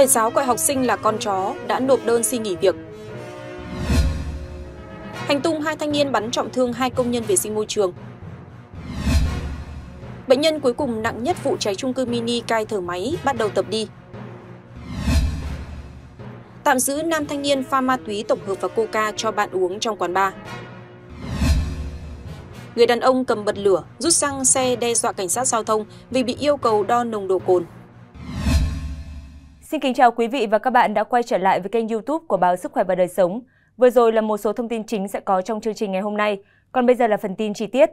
Thầy giáo gọi học sinh là con chó đã nộp đơn xin nghỉ việc. Hành tung hai thanh niên bắn trọng thương hai công nhân vệ sinh môi trường. Bệnh nhân cuối cùng nặng nhất vụ cháy chung cư mini cai thở máy bắt đầu tập đi. Tạm giữ nam thanh niên pha ma túy tổng hợp và coca cho bạn uống trong quán bar. Người đàn ông cầm bật lửa, rút xăng xe đe dọa cảnh sát giao thông vì bị yêu cầu đo nồng độ cồn. Xin kính chào quý vị và các bạn đã quay trở lại với kênh youtube của báo Sức khỏe và Đời sống. Vừa rồi là một số thông tin chính sẽ có trong chương trình ngày hôm nay, còn bây giờ là phần tin chi tiết.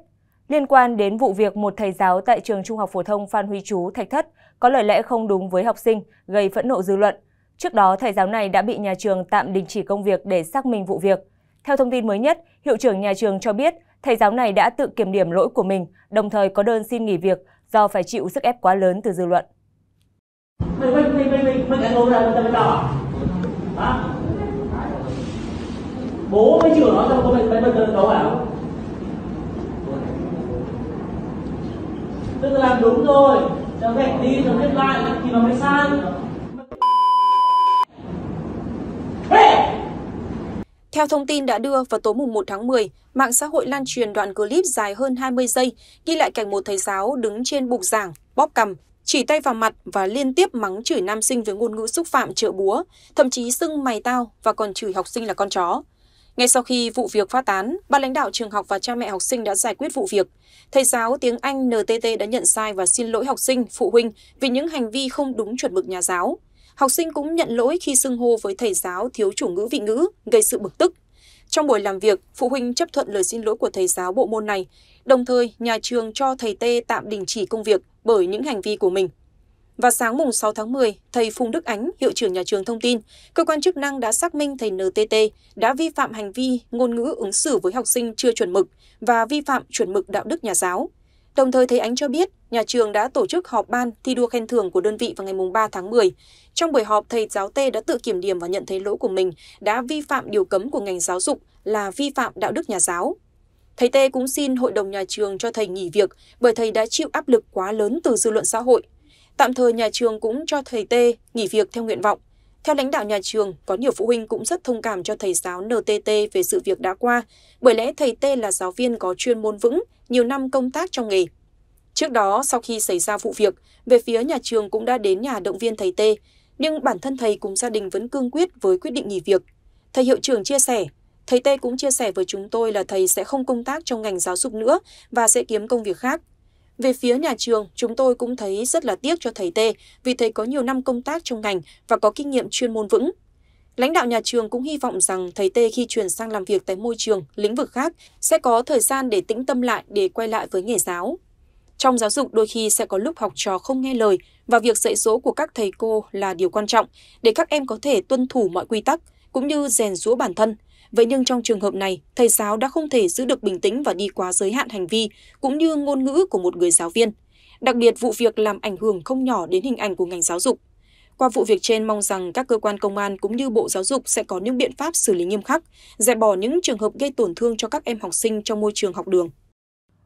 Liên quan đến vụ việc một thầy giáo tại trường Trung học phổ thông Phan Huy Chú, Thạch Thất có lời lẽ không đúng với học sinh, gây phẫn nộ dư luận. Trước đó, thầy giáo này đã bị nhà trường tạm đình chỉ công việc để xác minh vụ việc. Theo thông tin mới nhất, hiệu trưởng nhà trường cho biết thầy giáo này đã tự kiểm điểm lỗi của mình, đồng thời có đơn xin nghỉ việc do phải chịu sức ép quá lớn từ dư luận mày mày mày mày mày mình ăn uống mày mày đỏ. Hả? Bố mới chửi nó sao có mày mày mày đấu bảo Tức là làm đúng rồi, cho gạch đi cho viết lại thì nó mới sai. Theo thông tin đã đưa vào tối mùng 1 tháng 10, mạng xã hội lan truyền đoạn clip dài hơn 20 giây ghi lại cảnh một thầy giáo đứng trên bục giảng, bóp cằm, chỉ tay vào mặt và liên tiếp mắng chửi nam sinh với ngôn ngữ xúc phạm trợ búa, thậm chí xưng mày tao và còn chửi học sinh là con chó. Ngay sau khi vụ việc phát tán, ban lãnh đạo trường học và cha mẹ học sinh đã giải quyết vụ việc. Thầy giáo tiếng Anh NTT đã nhận sai và xin lỗi học sinh, phụ huynh vì những hành vi không đúng chuẩn mực nhà giáo. Học sinh cũng nhận lỗi khi xưng hô với thầy giáo thiếu chủ ngữ vị ngữ, gây sự bực tức. Trong buổi làm việc, phụ huynh chấp thuận lời xin lỗi của thầy giáo bộ môn này, đồng thời nhà trường cho thầy T tạm đình chỉ công việc bởi những hành vi của mình. và sáng mùng 6 tháng 10, thầy Phùng Đức Ánh, hiệu trưởng nhà trường thông tin, cơ quan chức năng đã xác minh thầy NTT đã vi phạm hành vi ngôn ngữ ứng xử với học sinh chưa chuẩn mực và vi phạm chuẩn mực đạo đức nhà giáo. Đồng thời thầy Ánh cho biết, nhà trường đã tổ chức họp ban thi đua khen thưởng của đơn vị vào ngày 3 tháng 10. Trong buổi họp, thầy giáo T đã tự kiểm điểm và nhận thấy lỗi của mình đã vi phạm điều cấm của ngành giáo dục là vi phạm đạo đức nhà giáo. Thầy T cũng xin hội đồng nhà trường cho thầy nghỉ việc bởi thầy đã chịu áp lực quá lớn từ dư luận xã hội. Tạm thời nhà trường cũng cho thầy T nghỉ việc theo nguyện vọng. Theo lãnh đạo nhà trường, có nhiều phụ huynh cũng rất thông cảm cho thầy giáo NTT về sự việc đã qua, bởi lẽ thầy T là giáo viên có chuyên môn vững, nhiều năm công tác trong nghề. Trước đó, sau khi xảy ra vụ việc, về phía nhà trường cũng đã đến nhà động viên thầy T, nhưng bản thân thầy cùng gia đình vẫn cương quyết với quyết định nghỉ việc. Thầy hiệu trưởng chia sẻ, thầy T cũng chia sẻ với chúng tôi là thầy sẽ không công tác trong ngành giáo dục nữa và sẽ kiếm công việc khác. Về phía nhà trường, chúng tôi cũng thấy rất là tiếc cho thầy T vì thầy có nhiều năm công tác trong ngành và có kinh nghiệm chuyên môn vững. Lãnh đạo nhà trường cũng hy vọng rằng thầy Tê khi chuyển sang làm việc tại môi trường, lĩnh vực khác sẽ có thời gian để tĩnh tâm lại để quay lại với nghề giáo. Trong giáo dục đôi khi sẽ có lúc học trò không nghe lời và việc dạy dỗ của các thầy cô là điều quan trọng để các em có thể tuân thủ mọi quy tắc cũng như rèn rũa bản thân. Vậy nhưng trong trường hợp này, thầy giáo đã không thể giữ được bình tĩnh và đi quá giới hạn hành vi cũng như ngôn ngữ của một người giáo viên. Đặc biệt vụ việc làm ảnh hưởng không nhỏ đến hình ảnh của ngành giáo dục. Qua vụ việc trên mong rằng các cơ quan công an cũng như Bộ Giáo dục sẽ có những biện pháp xử lý nghiêm khắc, dẹp bỏ những trường hợp gây tổn thương cho các em học sinh trong môi trường học đường.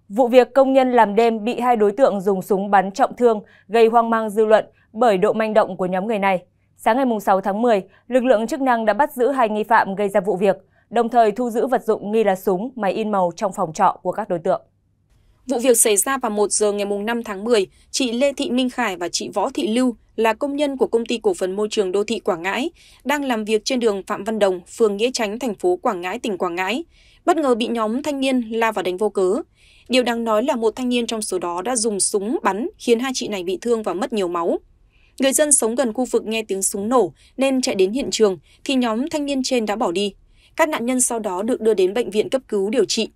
Vụ việc công nhân làm đêm bị hai đối tượng dùng súng bắn trọng thương gây hoang mang dư luận bởi độ manh động của nhóm người này. Sáng ngày 6 tháng 10, lực lượng chức năng đã bắt giữ hai nghi phạm gây ra vụ việc, đồng thời thu giữ vật dụng nghi là súng, máy in màu trong phòng trọ của các đối tượng. Vụ việc xảy ra vào 1 giờ ngày 5 tháng 10, chị Lê Thị Minh Khải và chị Võ Thị Lưu là công nhân của công ty cổ phần môi trường đô thị Quảng Ngãi, đang làm việc trên đường Phạm Văn Đồng, phường Nghĩa Chánh, thành phố Quảng Ngãi, tỉnh Quảng Ngãi. Bất ngờ bị nhóm thanh niên la vào đánh vô cớ. Điều đáng nói là một thanh niên trong số đó đã dùng súng bắn khiến hai chị này bị thương và mất nhiều máu. Người dân sống gần khu vực nghe tiếng súng nổ nên chạy đến hiện trường thì nhóm thanh niên trên đã bỏ đi. Các nạn nhân sau đó được đưa đến bệnh viện cấp cứu điều trị.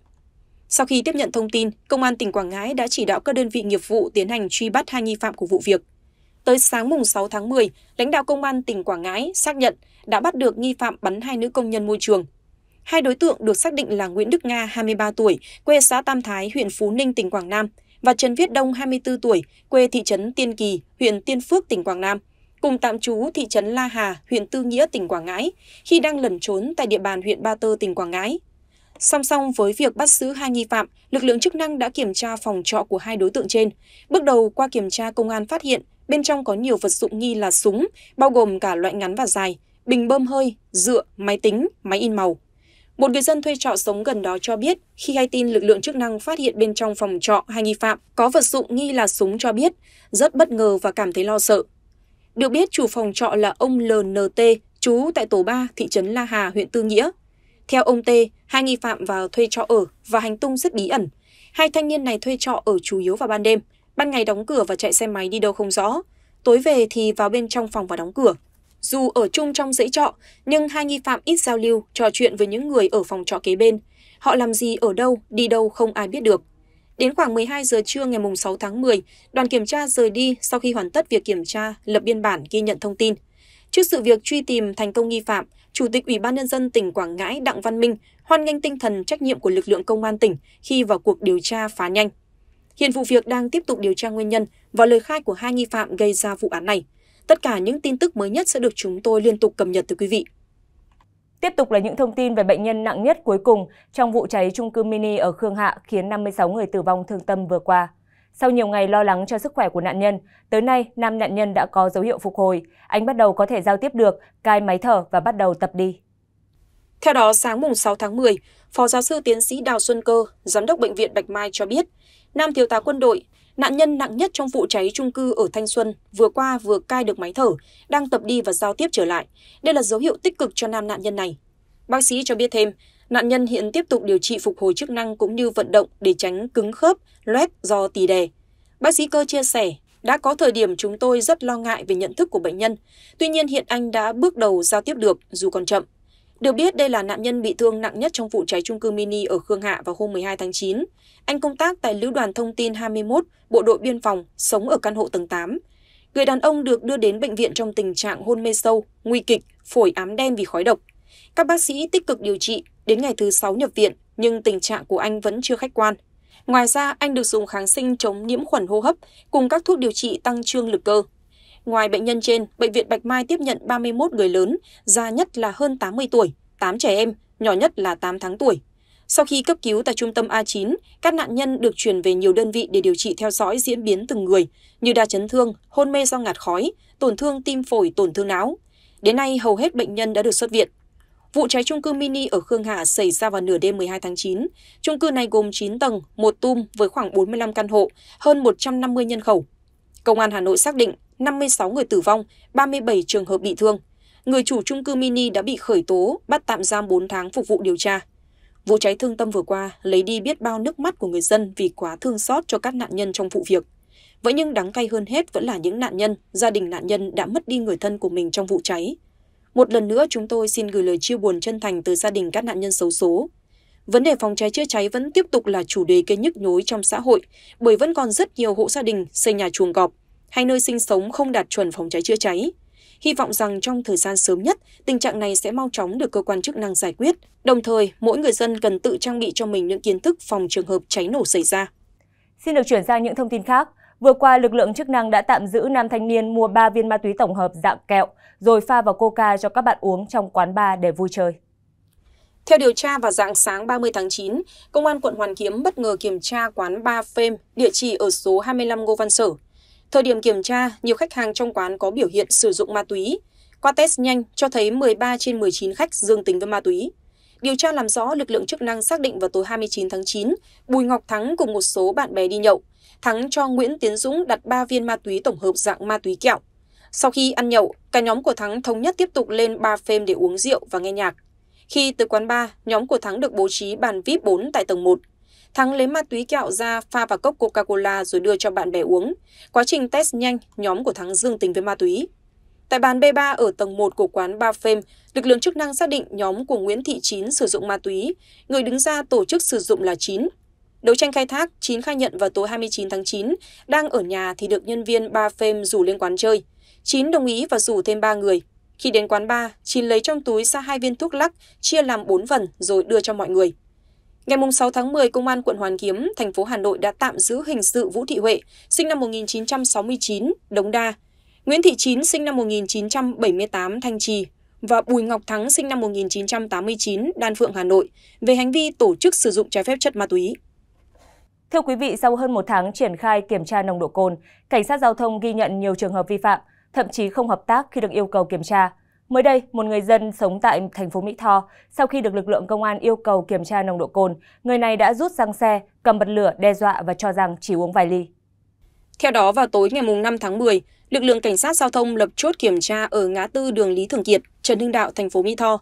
Sau khi tiếp nhận thông tin, Công an tỉnh Quảng Ngãi đã chỉ đạo các đơn vị nghiệp vụ tiến hành truy bắt hai nghi phạm của vụ việc. Tới sáng mùng 6 tháng 10, lãnh đạo Công an tỉnh Quảng Ngãi xác nhận đã bắt được nghi phạm bắn hai nữ công nhân môi trường. Hai đối tượng được xác định là Nguyễn Đức Nga, 23 tuổi, quê xã Tam Thái, huyện Phú Ninh, tỉnh Quảng Nam, và Trần Viết Đông, 24 tuổi, quê thị trấn Tiên Kỳ, huyện Tiên Phước, tỉnh Quảng Nam, cùng tạm trú thị trấn La Hà, huyện Tư Nghĩa, tỉnh Quảng Ngãi, khi đang lẩn trốn tại địa bàn huyện Ba Tơ, tỉnh Quảng Ngãi. Song song với việc bắt giữ hai nghi phạm, lực lượng chức năng đã kiểm tra phòng trọ của hai đối tượng trên. Bước đầu qua kiểm tra công an phát hiện bên trong có nhiều vật dụng nghi là súng, bao gồm cả loại ngắn và dài, bình bơm hơi, dựa, máy tính, máy in màu. Một người dân thuê trọ sống gần đó cho biết, khi hay tin lực lượng chức năng phát hiện bên trong phòng trọ hai nghi phạm có vật dụng nghi là súng cho biết, rất bất ngờ và cảm thấy lo sợ. Được biết chủ phòng trọ là ông LNT, trú tại tổ 3, thị trấn La Hà, huyện Tư Nghĩa. Theo ông T, hai nghi phạm vào thuê trọ ở và hành tung rất bí ẩn. Hai thanh niên này thuê trọ ở chủ yếu vào ban đêm, ban ngày đóng cửa và chạy xe máy đi đâu không rõ. Tối về thì vào bên trong phòng và đóng cửa. Dù ở chung trong dãy trọ, nhưng hai nghi phạm ít giao lưu, trò chuyện với những người ở phòng trọ kế bên. Họ làm gì ở đâu, đi đâu không ai biết được. Đến khoảng 12 giờ trưa ngày 6 tháng 10, đoàn kiểm tra rời đi sau khi hoàn tất việc kiểm tra, lập biên bản ghi nhận thông tin. Trước sự việc truy tìm thành công nghi phạm, Chủ tịch Ủy ban Nhân dân tỉnh Quảng Ngãi Đặng Văn Minh hoan nghênh tinh thần trách nhiệm của lực lượng công an tỉnh khi vào cuộc điều tra phá nhanh. Hiện vụ việc đang tiếp tục điều tra nguyên nhân và lời khai của hai nghi phạm gây ra vụ án này. Tất cả những tin tức mới nhất sẽ được chúng tôi liên tục cập nhật từ quý vị. Tiếp tục là những thông tin về bệnh nhân nặng nhất cuối cùng trong vụ cháy trung cư mini ở Khương Hạ khiến 56 người tử vong thương tâm vừa qua. Sau nhiều ngày lo lắng cho sức khỏe của nạn nhân, tới nay nam nạn nhân đã có dấu hiệu phục hồi. Anh bắt đầu có thể giao tiếp được, cai máy thở và bắt đầu tập đi. Theo đó, sáng mùng 6 tháng 10, Phó giáo sư tiến sĩ Đào Xuân Cơ, giám đốc bệnh viện Bạch Mai cho biết, nam thiếu tá quân đội, nạn nhân nặng nhất trong vụ cháy trung cư ở Thanh Xuân, vừa qua vừa cai được máy thở, đang tập đi và giao tiếp trở lại. Đây là dấu hiệu tích cực cho nam nạn nhân này. Bác sĩ cho biết thêm, nạn nhân hiện tiếp tục điều trị phục hồi chức năng cũng như vận động để tránh cứng khớp, loét do tì đè. Bác sĩ cơ chia sẻ, đã có thời điểm chúng tôi rất lo ngại về nhận thức của bệnh nhân. Tuy nhiên hiện anh đã bước đầu giao tiếp được dù còn chậm. Được biết đây là nạn nhân bị thương nặng nhất trong vụ cháy trung cư mini ở Khương Hạ vào hôm 12 tháng 9. Anh công tác tại Lữ đoàn Thông tin 21, Bộ đội Biên phòng, sống ở căn hộ tầng 8. Người đàn ông được đưa đến bệnh viện trong tình trạng hôn mê sâu, nguy kịch, phổi ám đen vì khói độc. Các bác sĩ tích cực điều trị, đến ngày thứ sáu nhập viện, nhưng tình trạng của anh vẫn chưa khách quan. Ngoài ra, anh được dùng kháng sinh chống nhiễm khuẩn hô hấp cùng các thuốc điều trị tăng trương lực cơ. Ngoài bệnh nhân trên, Bệnh viện Bạch Mai tiếp nhận 31 người lớn, già nhất là hơn 80 tuổi, 8 trẻ em, nhỏ nhất là 8 tháng tuổi. Sau khi cấp cứu tại trung tâm A9, các nạn nhân được chuyển về nhiều đơn vị để điều trị theo dõi diễn biến từng người, như đa chấn thương, hôn mê do ngạt khói, tổn thương tim phổi, tổn thương não. Đến nay, hầu hết bệnh nhân đã được xuất viện. Vụ cháy trung cư mini ở Khương Hạ xảy ra vào nửa đêm 12 tháng 9. Trung cư này gồm 9 tầng, một tum với khoảng 45 căn hộ, hơn 150 nhân khẩu. Công an Hà Nội xác định 56 người tử vong, 37 trường hợp bị thương. Người chủ trung cư mini đã bị khởi tố, bắt tạm giam 4 tháng phục vụ điều tra. Vụ cháy thương tâm vừa qua lấy đi biết bao nước mắt của người dân vì quá thương xót cho các nạn nhân trong vụ việc. Vậy nhưng đáng cay hơn hết vẫn là những nạn nhân, gia đình nạn nhân đã mất đi người thân của mình trong vụ cháy. Một lần nữa chúng tôi xin gửi lời chia buồn chân thành từ gia đình các nạn nhân xấu số. Vấn đề phòng cháy chữa cháy vẫn tiếp tục là chủ đề gây nhức nhối trong xã hội bởi vẫn còn rất nhiều hộ gia đình xây nhà chuồng cọp hay nơi sinh sống không đạt chuẩn phòng cháy chữa cháy. Hy vọng rằng trong thời gian sớm nhất, tình trạng này sẽ mau chóng được cơ quan chức năng giải quyết. Đồng thời, mỗi người dân cần tự trang bị cho mình những kiến thức phòng trường hợp cháy nổ xảy ra. Xin được chuyển sang những thông tin khác. Vừa qua, lực lượng chức năng đã tạm giữ nam thanh niên mua 3 viên ma túy tổng hợp dạng kẹo, rồi pha vào coca cho các bạn uống trong quán bar để vui chơi. Theo điều tra vào dạng sáng 30 tháng 9, Công an quận Hoàn Kiếm bất ngờ kiểm tra quán Bar Fame, địa chỉ ở số 25 Ngô Văn Sở. Thời điểm kiểm tra, nhiều khách hàng trong quán có biểu hiện sử dụng ma túy. Qua test nhanh cho thấy 13 trên 19 khách dương tính với ma túy. Điều tra làm rõ lực lượng chức năng xác định vào tối 29 tháng 9, Bùi Ngọc Thắng cùng một số bạn bè đi nhậu. Thắng cho Nguyễn Tiến Dũng đặt 3 viên ma túy tổng hợp dạng ma túy kẹo. Sau khi ăn nhậu, cả nhóm của Thắng thống nhất tiếp tục lên ba phêm để uống rượu và nghe nhạc. Khi tới quán bar, nhóm của Thắng được bố trí bàn VIP 4 tại tầng 1. Thắng lấy ma túy kẹo ra pha vào cốc Coca-Cola rồi đưa cho bạn bè uống. Quá trình test nhanh, nhóm của Thắng dương tính với ma túy. Tại bàn B3 ở tầng 1 của quán ba Fame, lực lượng chức năng xác định nhóm của Nguyễn Thị Chín sử dụng ma túy, người đứng ra tổ chức sử dụng là Chín. Đấu tranh khai thác, Chín khai nhận vào tối 29 tháng 9, đang ở nhà thì được nhân viên ba Fame rủ lên quán chơi. Chín đồng ý và rủ thêm 3 người. Khi đến quán bar, Chín lấy trong túi ra hai viên thuốc lắc, chia làm 4 phần rồi đưa cho mọi người. Ngày 6 tháng 10, Công an quận Hoàn Kiếm, thành phố Hà Nội đã tạm giữ hình sự Vũ Thị Huệ, sinh năm 1969, Đống Đa, Nguyễn Thị Chín, sinh năm 1978, Thanh Trì, và Bùi Ngọc Thắng, sinh năm 1989, Đan Phượng, Hà Nội, về hành vi tổ chức sử dụng trái phép chất ma túy. Thưa quý vị, sau hơn một tháng triển khai kiểm tra nồng độ cồn, cảnh sát giao thông ghi nhận nhiều trường hợp vi phạm, thậm chí không hợp tác khi được yêu cầu kiểm tra. Mới đây, một người dân sống tại thành phố Mỹ Tho, sau khi được lực lượng công an yêu cầu kiểm tra nồng độ cồn, người này đã rút xăng xe, cầm bật lửa đe dọa và cho rằng chỉ uống vài ly. Theo đó, vào tối ngày 5 tháng 10, lực lượng cảnh sát giao thông lập chốt kiểm tra ở ngã tư đường Lý Thường Kiệt, Trần Hưng Đạo, thành phố Mỹ Tho.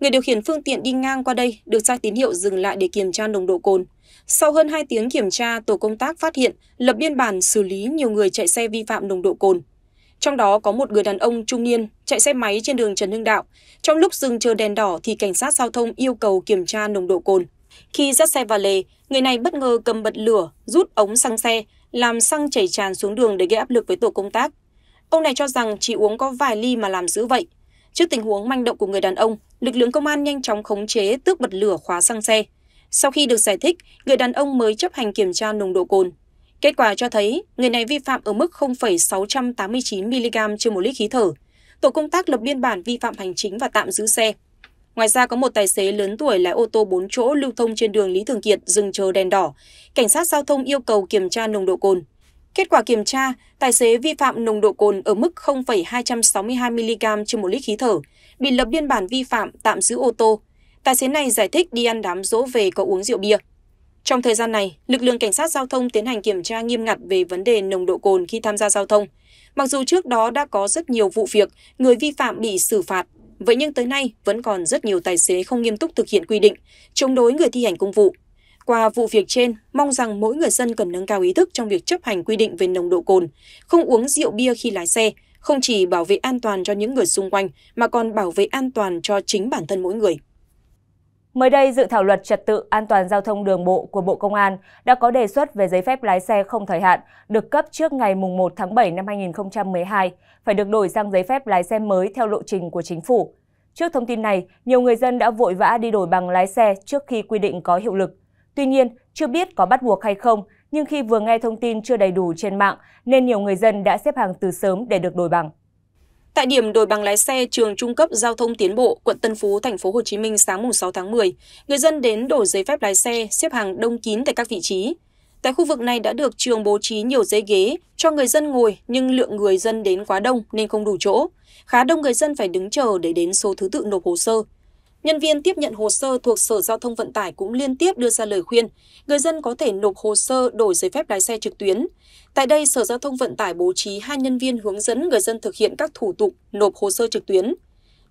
Người điều khiển phương tiện đi ngang qua đây được ra tín hiệu dừng lại để kiểm tra nồng độ cồn. Sau hơn 2 tiếng kiểm tra, tổ công tác phát hiện, lập biên bản xử lý nhiều người chạy xe vi phạm nồng độ cồn. Trong đó có một người đàn ông trung niên chạy xe máy trên đường Trần Hưng Đạo. Trong lúc dừng chờ đèn đỏ thì cảnh sát giao thông yêu cầu kiểm tra nồng độ cồn. Khi dắt xe vào lề, người này bất ngờ cầm bật lửa, rút ống xăng xe, làm xăng chảy tràn xuống đường để gây áp lực với tổ công tác. Ông này cho rằng chỉ uống có vài ly mà làm dữ vậy. Trước tình huống manh động của người đàn ông, lực lượng công an nhanh chóng khống chế tước bật lửa khóa xăng xe. Sau khi được giải thích, người đàn ông mới chấp hành kiểm tra nồng độ cồn. Kết quả cho thấy người này vi phạm ở mức 0,689 mg trên một lít khí thở. Tổ công tác lập biên bản vi phạm hành chính và tạm giữ xe. Ngoài ra có một tài xế lớn tuổi lái ô tô 4 chỗ lưu thông trên đường Lý Thường Kiệt dừng chờ đèn đỏ. Cảnh sát giao thông yêu cầu kiểm tra nồng độ cồn. Kết quả kiểm tra, tài xế vi phạm nồng độ cồn ở mức 0,262 mg trên một lít khí thở, bị lập biên bản vi phạm tạm giữ ô tô. Tài xế này giải thích đi ăn đám dỗ về có uống rượu bia. Trong thời gian này, lực lượng cảnh sát giao thông tiến hành kiểm tra nghiêm ngặt về vấn đề nồng độ cồn khi tham gia giao thông. Mặc dù trước đó đã có rất nhiều vụ việc người vi phạm bị xử phạt, vậy nhưng tới nay vẫn còn rất nhiều tài xế không nghiêm túc thực hiện quy định, chống đối người thi hành công vụ. Qua vụ việc trên, mong rằng mỗi người dân cần nâng cao ý thức trong việc chấp hành quy định về nồng độ cồn, không uống rượu bia khi lái xe, không chỉ bảo vệ an toàn cho những người xung quanh mà còn bảo vệ an toàn cho chính bản thân mỗi người. Mới đây, dự thảo luật trật tự an toàn giao thông đường bộ của Bộ Công an đã có đề xuất về giấy phép lái xe không thời hạn được cấp trước ngày 1 tháng 7 năm 2012, phải được đổi sang giấy phép lái xe mới theo lộ trình của chính phủ. Trước thông tin này, nhiều người dân đã vội vã đi đổi bằng lái xe trước khi quy định có hiệu lực. Tuy nhiên, chưa biết có bắt buộc hay không, nhưng khi vừa nghe thông tin chưa đầy đủ trên mạng nên nhiều người dân đã xếp hàng từ sớm để được đổi bằng. Tại điểm đổi bằng lái xe trường trung cấp giao thông tiến bộ, quận Tân Phú, thành phố Hồ Chí Minh sáng 6 tháng 10, người dân đến đổi giấy phép lái xe xếp hàng đông kín tại các vị trí. Tại khu vực này đã được trường bố trí nhiều dãy ghế cho người dân ngồi nhưng lượng người dân đến quá đông nên không đủ chỗ. Khá đông người dân phải đứng chờ để đến số thứ tự nộp hồ sơ. Nhân viên tiếp nhận hồ sơ thuộc Sở Giao thông Vận tải cũng liên tiếp đưa ra lời khuyên, người dân có thể nộp hồ sơ đổi giấy phép lái xe trực tuyến. Tại đây, Sở Giao thông Vận tải bố trí hai nhân viên hướng dẫn người dân thực hiện các thủ tục nộp hồ sơ trực tuyến.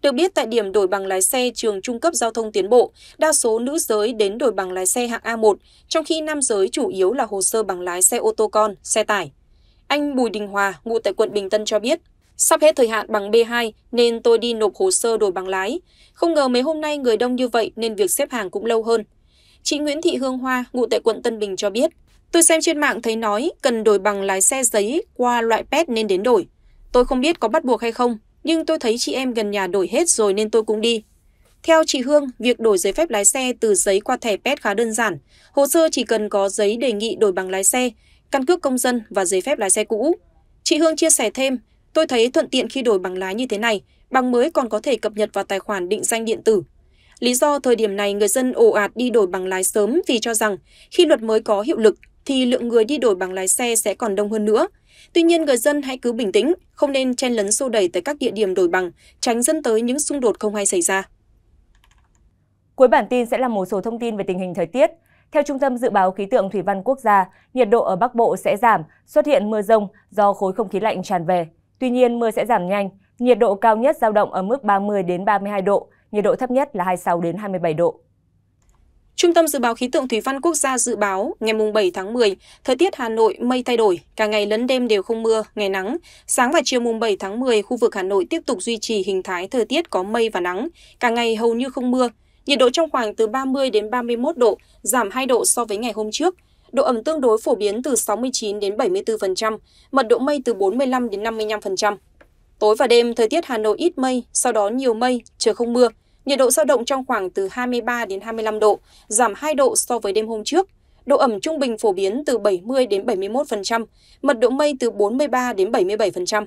Được biết tại điểm đổi bằng lái xe trường trung cấp giao thông tiến bộ, đa số nữ giới đến đổi bằng lái xe hạng A1, trong khi nam giới chủ yếu là hồ sơ bằng lái xe ô tô con, xe tải. Anh Bùi Đình Hòa, ngụ tại quận Bình Tân cho biết, Sắp hết thời hạn bằng B2 nên tôi đi nộp hồ sơ đổi bằng lái. Không ngờ mấy hôm nay người đông như vậy nên việc xếp hàng cũng lâu hơn. Chị Nguyễn Thị Hương Hoa, ngụ tại quận Tân Bình cho biết, tôi xem trên mạng thấy nói cần đổi bằng lái xe giấy qua loại pet nên đến đổi. Tôi không biết có bắt buộc hay không, nhưng tôi thấy chị em gần nhà đổi hết rồi nên tôi cũng đi. Theo chị Hương, việc đổi giấy phép lái xe từ giấy qua thẻ pet khá đơn giản. Hồ sơ chỉ cần có giấy đề nghị đổi bằng lái xe, căn cước công dân và giấy phép lái xe cũ. Chị Hương chia sẻ thêm, Tôi thấy thuận tiện khi đổi bằng lái như thế này, bằng mới còn có thể cập nhật vào tài khoản định danh điện tử. Lý do thời điểm này người dân ồ ạt đi đổi bằng lái sớm vì cho rằng khi luật mới có hiệu lực thì lượng người đi đổi bằng lái xe sẽ còn đông hơn nữa. Tuy nhiên người dân hãy cứ bình tĩnh, không nên chen lấn xô đẩy tại các địa điểm đổi bằng, tránh dẫn tới những xung đột không hay xảy ra. Cuối bản tin sẽ là một số thông tin về tình hình thời tiết. Theo Trung tâm Dự báo Khí tượng Thủy văn Quốc gia, nhiệt độ ở Bắc Bộ sẽ giảm, xuất hiện mưa rông do khối không khí lạnh tràn về. Tuy nhiên mưa sẽ giảm nhanh, nhiệt độ cao nhất giao động ở mức 30 đến 32 độ, nhiệt độ thấp nhất là 26 đến 27 độ. Trung tâm Dự báo Khí tượng Thủy văn Quốc gia dự báo ngày 7 tháng 10, thời tiết Hà Nội mây thay đổi, cả ngày lẫn đêm đều không mưa, ngày nắng. Sáng và chiều mùng 7 tháng 10, khu vực Hà Nội tiếp tục duy trì hình thái thời tiết có mây và nắng, cả ngày hầu như không mưa. Nhiệt độ trong khoảng từ 30 đến 31 độ, giảm 2 độ so với ngày hôm trước. Độ ẩm tương đối phổ biến từ 69 đến 74%, mật độ mây từ 45 đến 55%. Tối và đêm, thời tiết Hà Nội ít mây, sau đó nhiều mây, trời không mưa. Nhiệt độ dao động trong khoảng từ 23 đến 25 độ, giảm 2 độ so với đêm hôm trước. Độ ẩm trung bình phổ biến từ 70 đến 71%, mật độ mây từ 43 đến 77%.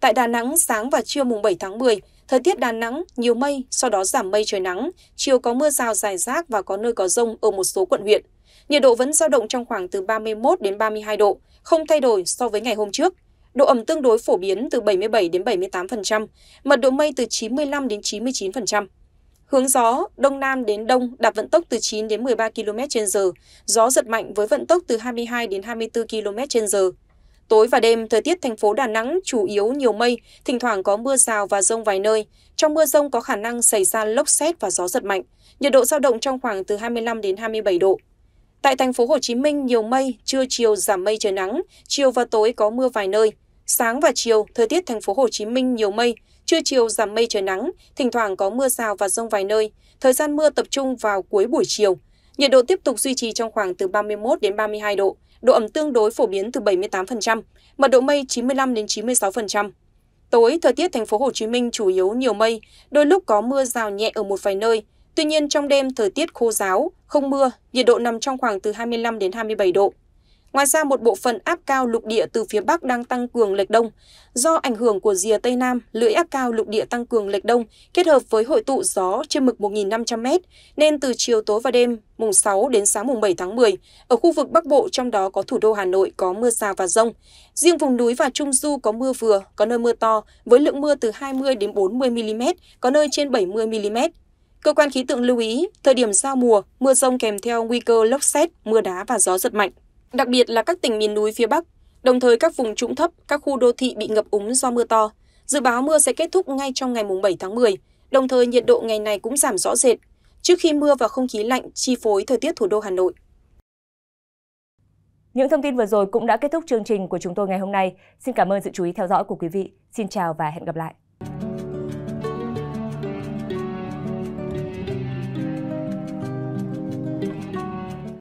Tại Đà Nẵng, sáng và trưa mùng 7 tháng 10, thời tiết Đà Nẵng nhiều mây, sau đó giảm mây trời nắng, chiều có mưa rào rải rác và có nơi có rông ở một số quận huyện. Nhiệt độ vẫn giao động trong khoảng từ 31 đến 32 độ, không thay đổi so với ngày hôm trước. Độ ẩm tương đối phổ biến từ 77 đến 78%, mật độ mây từ 95 đến 99%. Hướng gió đông nam đến đông đạt vận tốc từ 9 đến 13 km/h, gió giật mạnh với vận tốc từ 22 đến 24 km/h. Tối và đêm, thời tiết thành phố Đà Nẵng chủ yếu nhiều mây, thỉnh thoảng có mưa rào và rông vài nơi. Trong mưa rông có khả năng xảy ra lốc xét và gió giật mạnh. Nhiệt độ giao động trong khoảng từ 25 đến 27 độ. Tại thành phố Hồ Chí Minh nhiều mây, trưa chiều giảm mây trời nắng, chiều và tối có mưa vài nơi. Sáng và chiều, thời tiết thành phố Hồ Chí Minh nhiều mây, trưa chiều giảm mây trời nắng, thỉnh thoảng có mưa rào và rông vài nơi. Thời gian mưa tập trung vào cuối buổi chiều. Nhiệt độ tiếp tục duy trì trong khoảng từ 31 đến 32 độ, độ ẩm tương đối phổ biến từ 78%, mật độ mây 95 đến 96%. Tối, thời tiết thành phố Hồ Chí Minh chủ yếu nhiều mây, đôi lúc có mưa rào nhẹ ở một vài nơi. Tuy nhiên trong đêm thời tiết khô giáo, không mưa, nhiệt độ nằm trong khoảng từ 25 đến 27 độ. Ngoài ra một bộ phận áp cao lục địa từ phía Bắc đang tăng cường lệch đông. Do ảnh hưởng của rìa Tây Nam, lưỡi áp cao lục địa tăng cường lệch đông kết hợp với hội tụ gió trên mực 1.500m nên từ chiều tối và đêm mùng 6 đến sáng mùng 7 tháng 10, ở khu vực Bắc Bộ trong đó có thủ đô Hà Nội có mưa rào và rông. Riêng vùng núi và Trung Du có mưa vừa, có nơi mưa to với lượng mưa từ 20 đến 40 mm, có nơi trên 70 mm. Cơ quan khí tượng lưu ý, thời điểm giao mùa, mưa rông kèm theo nguy cơ lốc xét, mưa đá và gió giật mạnh đặc biệt là các tỉnh miền núi phía Bắc, đồng thời các vùng trũng thấp, các khu đô thị bị ngập úng do mưa to. Dự báo mưa sẽ kết thúc ngay trong ngày 7 tháng 10, đồng thời nhiệt độ ngày này cũng giảm rõ rệt, trước khi mưa và không khí lạnh chi phối thời tiết thủ đô Hà Nội. Những thông tin vừa rồi cũng đã kết thúc chương trình của chúng tôi ngày hôm nay. Xin cảm ơn sự chú ý theo dõi của quý vị. Xin chào và hẹn gặp lại.